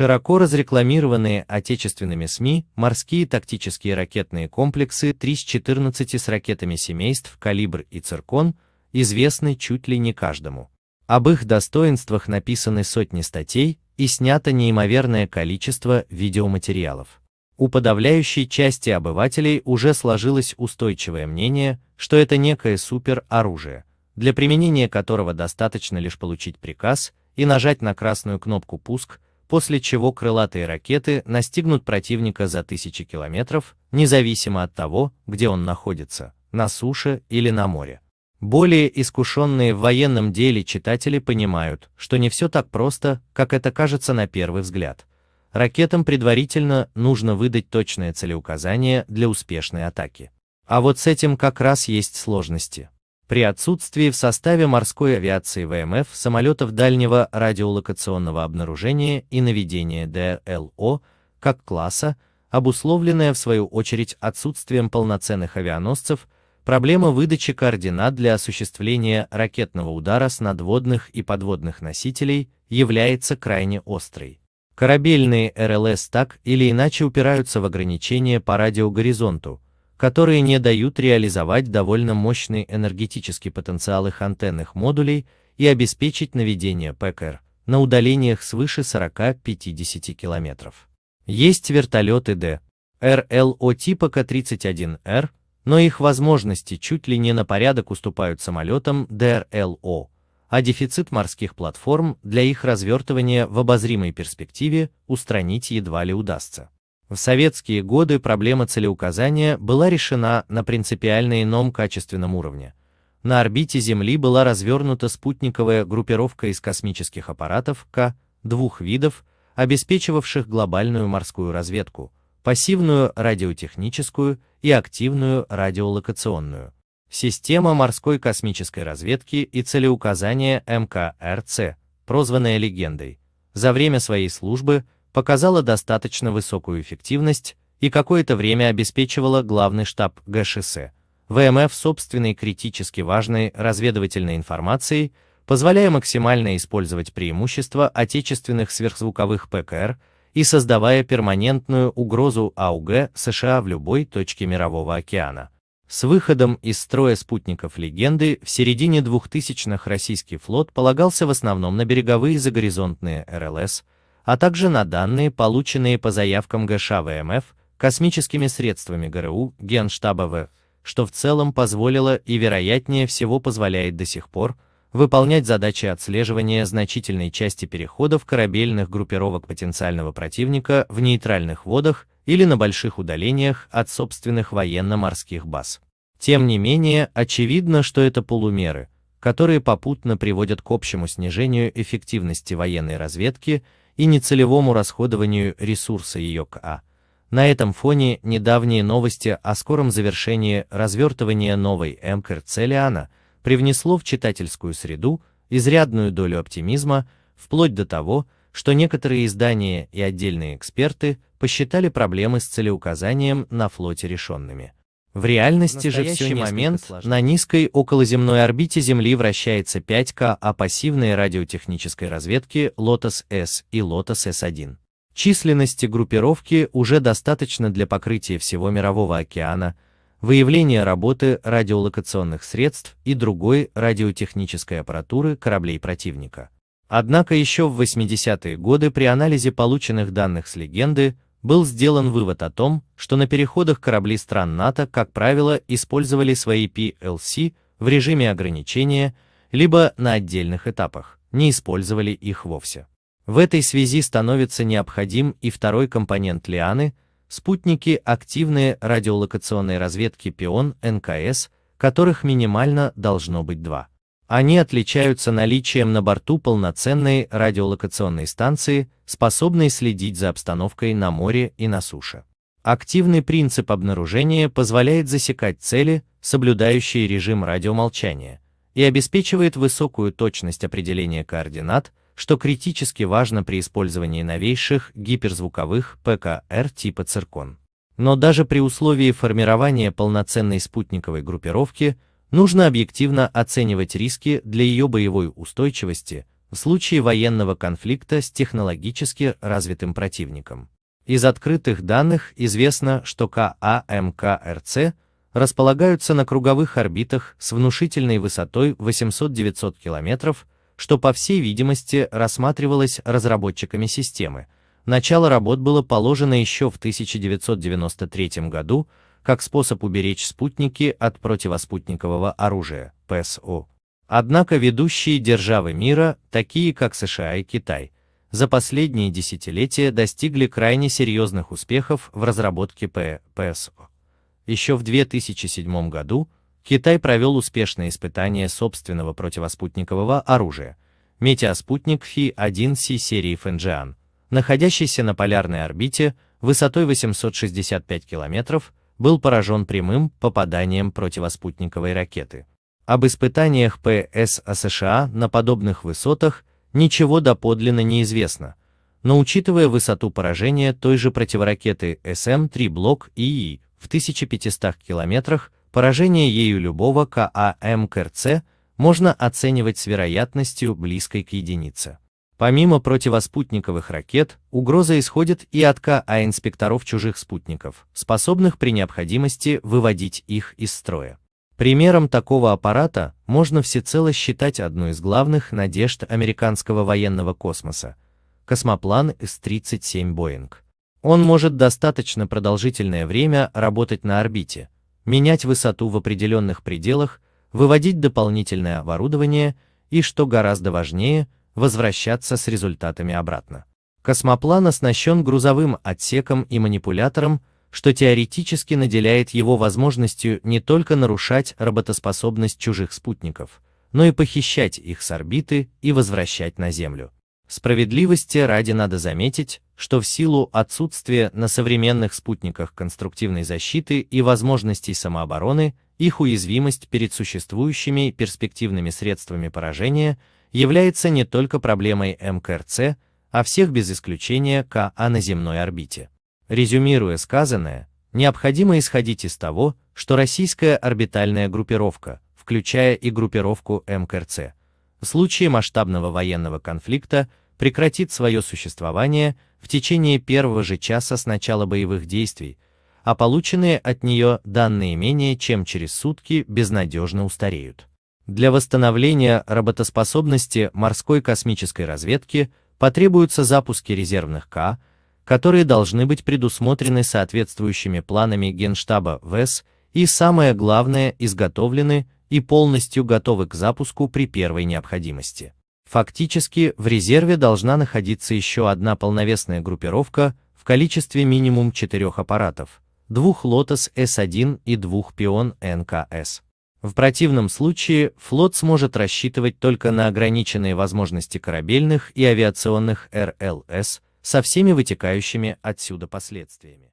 Широко разрекламированные отечественными СМИ морские тактические ракетные комплексы 3 с 14 с ракетами семейств «Калибр» и «Циркон» известны чуть ли не каждому. Об их достоинствах написаны сотни статей и снято неимоверное количество видеоматериалов. У подавляющей части обывателей уже сложилось устойчивое мнение, что это некое супероружие, для применения которого достаточно лишь получить приказ и нажать на красную кнопку «Пуск», после чего крылатые ракеты настигнут противника за тысячи километров, независимо от того, где он находится, на суше или на море. Более искушенные в военном деле читатели понимают, что не все так просто, как это кажется на первый взгляд. Ракетам предварительно нужно выдать точное целеуказание для успешной атаки. А вот с этим как раз есть сложности. При отсутствии в составе морской авиации ВМФ самолетов дальнего радиолокационного обнаружения и наведения ДРЛО как класса, обусловленная в свою очередь отсутствием полноценных авианосцев, проблема выдачи координат для осуществления ракетного удара с надводных и подводных носителей является крайне острой. Корабельные РЛС так или иначе упираются в ограничения по радиогоризонту, которые не дают реализовать довольно мощный энергетический потенциал их антенных модулей и обеспечить наведение ПКР на удалениях свыше 40-50 км. Есть вертолеты Д. РЛО типа К-31Р, но их возможности чуть ли не на порядок уступают самолетам ДРЛО, а дефицит морских платформ для их развертывания в обозримой перспективе устранить едва ли удастся. В советские годы проблема целеуказания была решена на принципиально ином качественном уровне. На орбите Земли была развернута спутниковая группировка из космических аппаратов К двух видов, обеспечивавших глобальную морскую разведку, пассивную радиотехническую и активную радиолокационную. Система морской космической разведки и целеуказания МКРЦ, прозванная легендой, за время своей службы показала достаточно высокую эффективность и какое-то время обеспечивала главный штаб ГШС, ВМФ собственной критически важной разведывательной информацией, позволяя максимально использовать преимущества отечественных сверхзвуковых ПКР и создавая перманентную угрозу АУГ США в любой точке Мирового океана. С выходом из строя спутников легенды в середине 2000-х российский флот полагался в основном на береговые загоризонтные РЛС, а также на данные, полученные по заявкам ГШ ВМФ космическими средствами ГРУ Генштаба В, что в целом позволило и вероятнее всего позволяет до сих пор выполнять задачи отслеживания значительной части переходов корабельных группировок потенциального противника в нейтральных водах или на больших удалениях от собственных военно-морских баз. Тем не менее, очевидно, что это полумеры, которые попутно приводят к общему снижению эффективности военной разведки и нецелевому расходованию ресурса ее КА. На этом фоне недавние новости о скором завершении развертывания новой МКР Целиана привнесло в читательскую среду изрядную долю оптимизма, вплоть до того, что некоторые издания и отдельные эксперты посчитали проблемы с целеуказанием на флоте решенными. В реальности же в все момент сложнее. на низкой околоземной орбите Земли вращается 5К, а пассивной радиотехнической разведки Lotus-S и Lotus-S1. Численности группировки уже достаточно для покрытия всего Мирового океана, выявления работы радиолокационных средств и другой радиотехнической аппаратуры кораблей противника. Однако еще в 80-е годы при анализе полученных данных с легенды был сделан вывод о том, что на переходах корабли стран НАТО, как правило, использовали свои PLC в режиме ограничения, либо на отдельных этапах, не использовали их вовсе. В этой связи становится необходим и второй компонент Лианы – спутники активные радиолокационной разведки ПИОН НКС, которых минимально должно быть два. Они отличаются наличием на борту полноценной радиолокационной станции, способной следить за обстановкой на море и на суше. Активный принцип обнаружения позволяет засекать цели, соблюдающие режим радиомолчания, и обеспечивает высокую точность определения координат, что критически важно при использовании новейших гиперзвуковых ПКР типа циркон. Но даже при условии формирования полноценной спутниковой группировки – Нужно объективно оценивать риски для ее боевой устойчивости, в случае военного конфликта с технологически развитым противником. Из открытых данных известно, что КАМКРЦ располагаются на круговых орбитах с внушительной высотой 800-900 км, что по всей видимости рассматривалось разработчиками системы. Начало работ было положено еще в 1993 году как способ уберечь спутники от противоспутникового оружия, ПСО. Однако ведущие державы мира, такие как США и Китай, за последние десятилетия достигли крайне серьезных успехов в разработке ПСО. Еще в 2007 году Китай провел успешное испытание собственного противоспутникового оружия, метеоспутник Фи-1С серии Фэнджиан, находящийся на полярной орбите высотой 865 километров, был поражен прямым попаданием противоспутниковой ракеты. Об испытаниях ПСА США на подобных высотах ничего доподлинно не известно, но учитывая высоту поражения той же противоракеты СМ-3 блок ИИ в 1500 километрах, поражение ею любого КАМКРЦ можно оценивать с вероятностью близкой к единице. Помимо противоспутниковых ракет, угроза исходит и от КА-инспекторов чужих спутников, способных при необходимости выводить их из строя. Примером такого аппарата можно всецело считать одну из главных надежд американского военного космоса – космоплан С-37 Боинг. Он может достаточно продолжительное время работать на орбите, менять высоту в определенных пределах, выводить дополнительное оборудование и, что гораздо важнее – возвращаться с результатами обратно. Космоплан оснащен грузовым отсеком и манипулятором, что теоретически наделяет его возможностью не только нарушать работоспособность чужих спутников, но и похищать их с орбиты и возвращать на Землю. Справедливости ради надо заметить, что в силу отсутствия на современных спутниках конструктивной защиты и возможностей самообороны, их уязвимость перед существующими перспективными средствами поражения – является не только проблемой МКРЦ, а всех без исключения КА на земной орбите. Резюмируя сказанное, необходимо исходить из того, что российская орбитальная группировка, включая и группировку МКРЦ, в случае масштабного военного конфликта прекратит свое существование в течение первого же часа с начала боевых действий, а полученные от нее данные менее чем через сутки безнадежно устареют. Для восстановления работоспособности морской космической разведки потребуются запуски резервных К, которые должны быть предусмотрены соответствующими планами Генштаба ВС и, самое главное, изготовлены и полностью готовы к запуску при первой необходимости. Фактически, в резерве должна находиться еще одна полновесная группировка в количестве минимум четырех аппаратов, двух Lotus S1 и двух Pion НКС. В противном случае флот сможет рассчитывать только на ограниченные возможности корабельных и авиационных РЛС со всеми вытекающими отсюда последствиями.